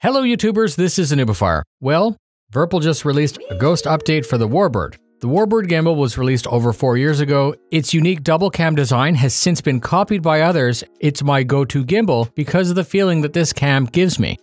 Hello YouTubers, this is Anubifier. Well, Virpil just released a ghost update for the WarBRD. The WarBRD gimbal was released over 4 years ago. Its unique double cam design has since been copied by others. It's my go-to gimbal because of the feeling that this cam gives me.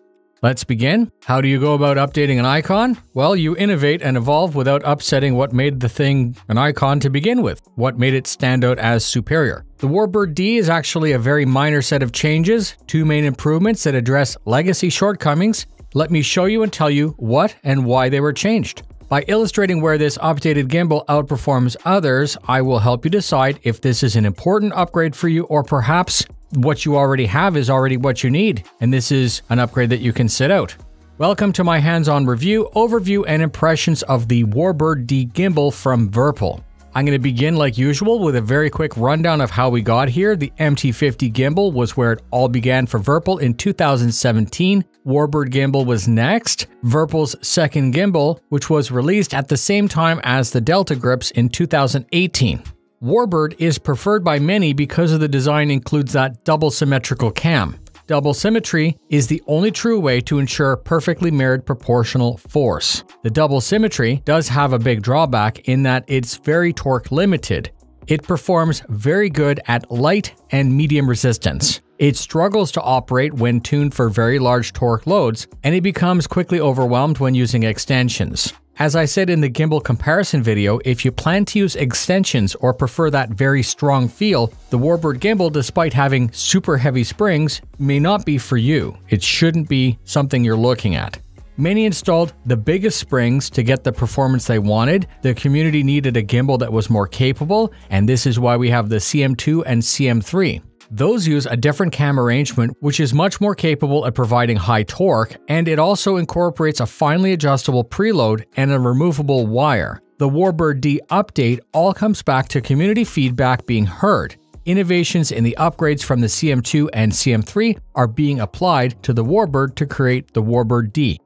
Let's begin. How do you go about updating an icon? Well, you innovate and evolve without upsetting what made the thing an icon to begin with, what made it stand out as superior. The WarBRD D is actually a very minor set of changes, two main improvements that address legacy shortcomings. Let me show you and tell you what and why they were changed. By illustrating where this updated gimbal outperforms others, I will help you decide if this is an important upgrade for you or perhaps what you already have is already what you need, and this is an upgrade that you can sit out. Welcome to my hands-on review, overview, and impressions of the WarBRD D gimbal from Virpil. I'm going to begin like usual with a very quick rundown of how we got here. The MT50 gimbal was where it all began for Virpil in 2017. WarBRD gimbal was next. Virpil's second gimbal, which was released at the same time as the Delta grips in 2018. WarBRD is preferred by many because of the design includes that double symmetrical cam. Double symmetry is the only true way to ensure perfectly mirrored proportional force. The double symmetry does have a big drawback in that it's very torque limited. It performs very good at light and medium resistance. It struggles to operate when tuned for very large torque loads, and it becomes quickly overwhelmed when using extensions. As I said in the gimbal comparison video, if you plan to use extensions or prefer that very strong feel, the WarBRD gimbal, despite having super heavy springs, may not be for you. It shouldn't be something you're looking at. Many installed the biggest springs to get the performance they wanted. The community needed a gimbal that was more capable, and this is why we have the CM2 and CM3. Those use a different cam arrangement, which is much more capable at providing high torque, and it also incorporates a finely adjustable preload and a removable wire. The WarBRD D update all comes back to community feedback being heard. Innovations in the upgrades from the CM2 and CM3 are being applied to the WarBRD to create the WarBRD D.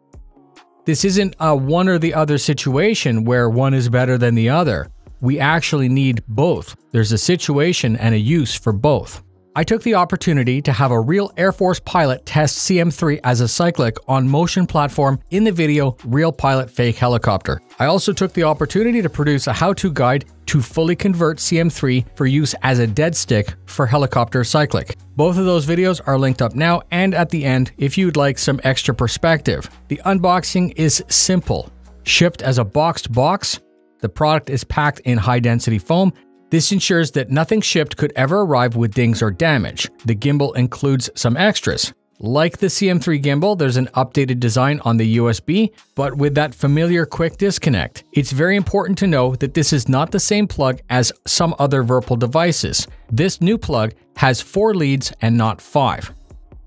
This isn't a one or the other situation where one is better than the other. We actually need both. There's a situation and a use for both. I took the opportunity to have a real Air Force pilot test CM3 as a cyclic on motion platform in the video Real Pilot Fake Helicopter. I also took the opportunity to produce a how-to guide to fully convert CM3 for use as a dead stick for helicopter cyclic. Both of those videos are linked up now and at the end if you'd like some extra perspective. The unboxing is simple. Shipped as a boxed box, the product is packed in high density foam this ensures that nothing shipped could ever arrive with dings or damage. The gimbal includes some extras. Like the CM3 gimbal, there's an updated design on the USB, but with that familiar quick disconnect. It's very important to know that this is not the same plug as some other Virpil devices. This new plug has four leads and not five.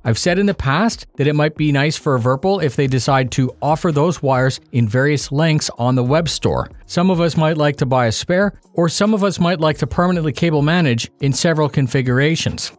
I've said in the past that it might be nice for Virpil if they decide to offer those wires in various lengths on the web store. Some of us might like to buy a spare, or some of us might like to permanently cable manage in several configurations.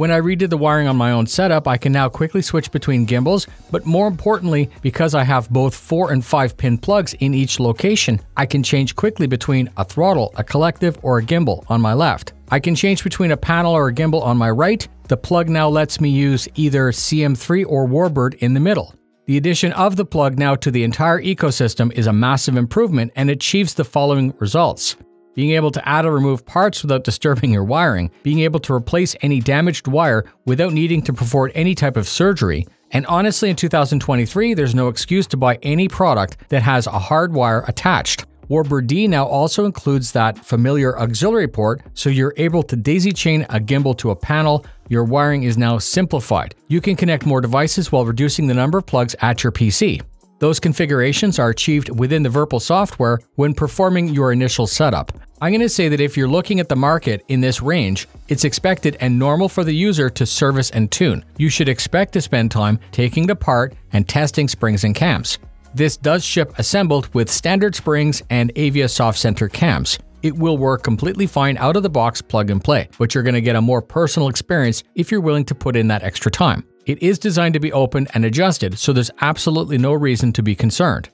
When I redid the wiring on my own setup, I can now quickly switch between gimbals, but more importantly, because I have both 4 and 5 pin plugs in each location, I can change quickly between a throttle, a collective, or a gimbal on my left. I can change between a panel or a gimbal on my right, the plug now lets me use either CM3 or WarBRD in the middle. The addition of the plug now to the entire ecosystem is a massive improvement and achieves the following results. Being able to add or remove parts without disturbing your wiring, being able to replace any damaged wire without needing to perform any type of surgery, and honestly in 2023 there's no excuse to buy any product that has a hard wire attached. WarBRD D now also includes that familiar auxiliary port, so you're able to daisy chain a gimbal to a panel. Your wiring is now simplified. You can connect more devices while reducing the number of plugs at your PC. Those configurations are achieved within the Virpil software when performing your initial setup. I'm going to say that if you're looking at the market in this range, it's expected and normal for the user to service and tune. You should expect to spend time taking it apart and testing springs and cams. This does ship assembled with standard springs and Avia soft center cams. It will work completely fine out of the box plug and play, but you're going to get a more personal experience if you're willing to put in that extra time. It is designed to be opened and adjusted, so there's absolutely no reason to be concerned.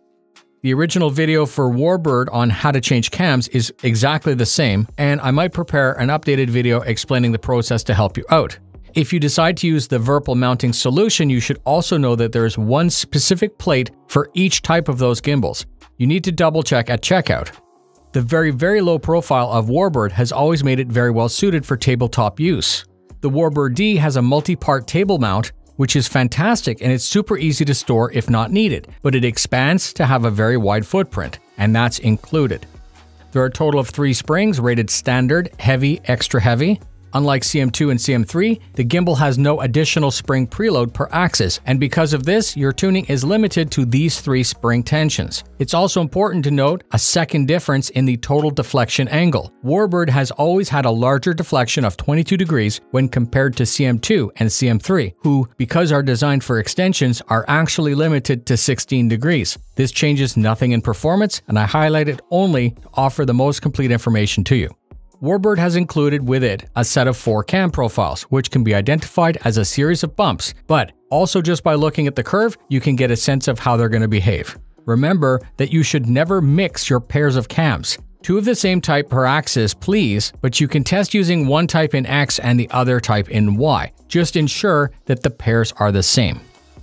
The original video for WarBRD on how to change cams is exactly the same, and I might prepare an updated video explaining the process to help you out. If you decide to use the Virpil mounting solution, you should also know that there is one specific plate for each type of those gimbals. You need to double check at checkout. The very, very low profile of WarBRD has always made it very well suited for tabletop use. The WarBRD D has a multi-part table mount, which is fantastic and it's super easy to store if not needed, but it expands to have a very wide footprint, and that's included. There are a total of three springs rated standard, heavy, extra heavy, Unlike CM2 and CM3, the gimbal has no additional spring preload per axis, and because of this, your tuning is limited to these three spring tensions. It's also important to note a second difference in the total deflection angle. WarBRD has always had a larger deflection of 22 degrees when compared to CM2 and CM3, who, because are designed for extensions, are actually limited to 16 degrees. This changes nothing in performance, and I highlight it only to offer the most complete information to you. WarBRD has included with it a set of four cam profiles, which can be identified as a series of bumps, but also just by looking at the curve, you can get a sense of how they're going to behave. Remember that you should never mix your pairs of cams. Two of the same type per axis, please, but you can test using one type in X and the other type in Y. Just ensure that the pairs are the same.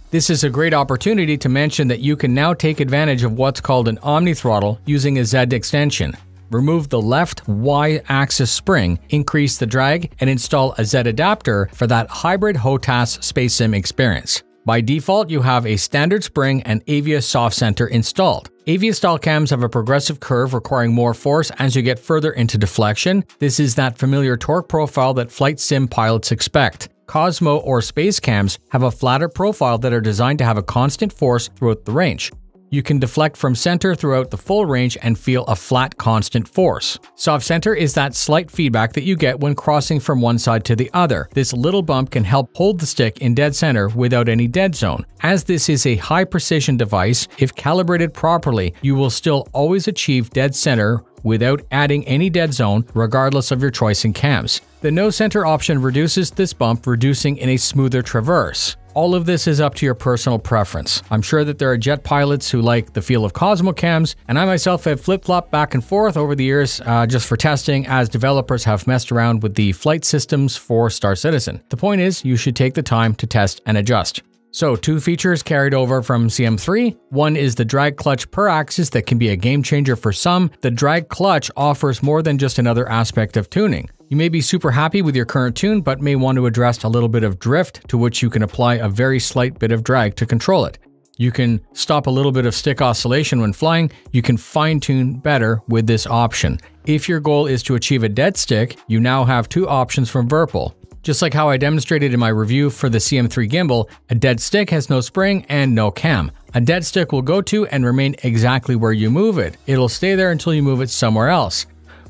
This is a great opportunity to mention that you can now take advantage of what's called an Omni throttle using a Z extension remove the left Y axis spring, increase the drag, and install a Z adapter for that hybrid HOTAS Space Sim experience. By default, you have a standard spring and Avia soft center installed. Avia style cams have a progressive curve requiring more force as you get further into deflection. This is that familiar torque profile that flight sim pilots expect. Cosmo or space cams have a flatter profile that are designed to have a constant force throughout the range. You can deflect from center throughout the full range and feel a flat constant force. Soft center is that slight feedback that you get when crossing from one side to the other. This little bump can help hold the stick in dead center without any dead zone. As this is a high precision device, if calibrated properly, you will still always achieve dead center without adding any dead zone regardless of your choice in cams. The no center option reduces this bump, reducing in a smoother traverse. All of this is up to your personal preference. I'm sure that there are jet pilots who like the feel of Cosmo cams, and I myself have flip flopped back and forth over the years uh, just for testing as developers have messed around with the flight systems for Star Citizen. The point is, you should take the time to test and adjust. So, two features carried over from CM3. One is the drag clutch per axis that can be a game changer for some. The drag clutch offers more than just another aspect of tuning. You may be super happy with your current tune, but may want to address a little bit of drift to which you can apply a very slight bit of drag to control it. You can stop a little bit of stick oscillation when flying. You can fine tune better with this option. If your goal is to achieve a dead stick, you now have two options from Virpil. Just like how I demonstrated in my review for the CM3 gimbal, a dead stick has no spring and no cam. A dead stick will go to and remain exactly where you move it. It'll stay there until you move it somewhere else.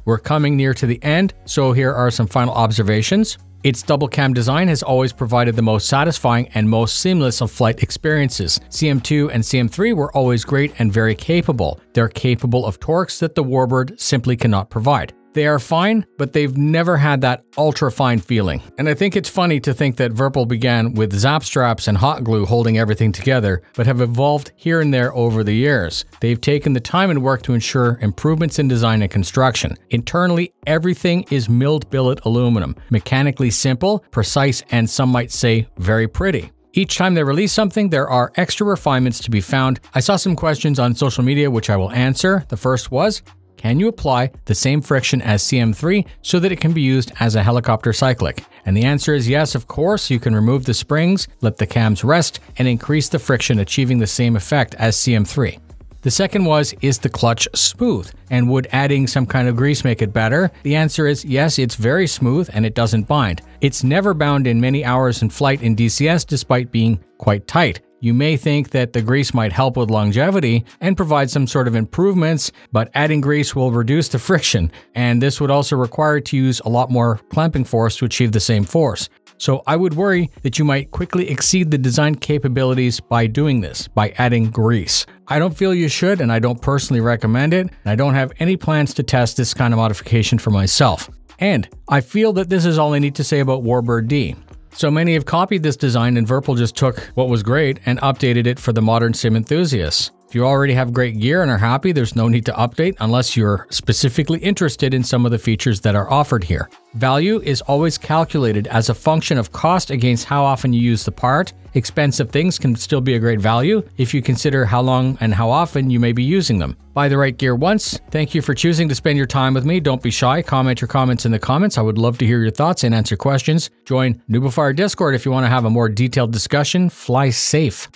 We're coming near to the end, so here are some final observations. Its double cam design has always provided the most satisfying and most seamless of flight experiences. CM2 and CM3 were always great and very capable. They're capable of torques that the WarBRD simply cannot provide. They are fine, but they've never had that ultra fine feeling. And I think it's funny to think that Virpil began with zap straps and hot glue holding everything together, but have evolved here and there over the years. They've taken the time and work to ensure improvements in design and construction. Internally, everything is milled billet aluminum, mechanically simple, precise, and some might say very pretty. Each time they release something, there are extra refinements to be found. I saw some questions on social media which I will answer. The first was can you apply the same friction as CM3 so that it can be used as a helicopter cyclic? And the answer is yes, of course. You can remove the springs, let the cams rest, and increase the friction, achieving the same effect as CM3. The second was, is the clutch smooth? And would adding some kind of grease make it better? The answer is yes, it's very smooth and it doesn't bind. It's never bound in many hours in flight in DCS despite being quite tight. You may think that the grease might help with longevity and provide some sort of improvements, but adding grease will reduce the friction, and this would also require to use a lot more clamping force to achieve the same force. So I would worry that you might quickly exceed the design capabilities by doing this, by adding grease. I don't feel you should, and I don't personally recommend it, I don't have any plans to test this kind of modification for myself. And I feel that this is all I need to say about WarBRD D. So many have copied this design, and Virpil just took what was great and updated it for the modern sim enthusiasts. If you already have great gear and are happy, there's no need to update unless you're specifically interested in some of the features that are offered here. Value is always calculated as a function of cost against how often you use the part. Expensive things can still be a great value if you consider how long and how often you may be using them. Buy the right gear once. Thank you for choosing to spend your time with me. Don't be shy. Comment your comments in the comments. I would love to hear your thoughts and answer questions. Join Noobifier Discord if you want to have a more detailed discussion. Fly safe.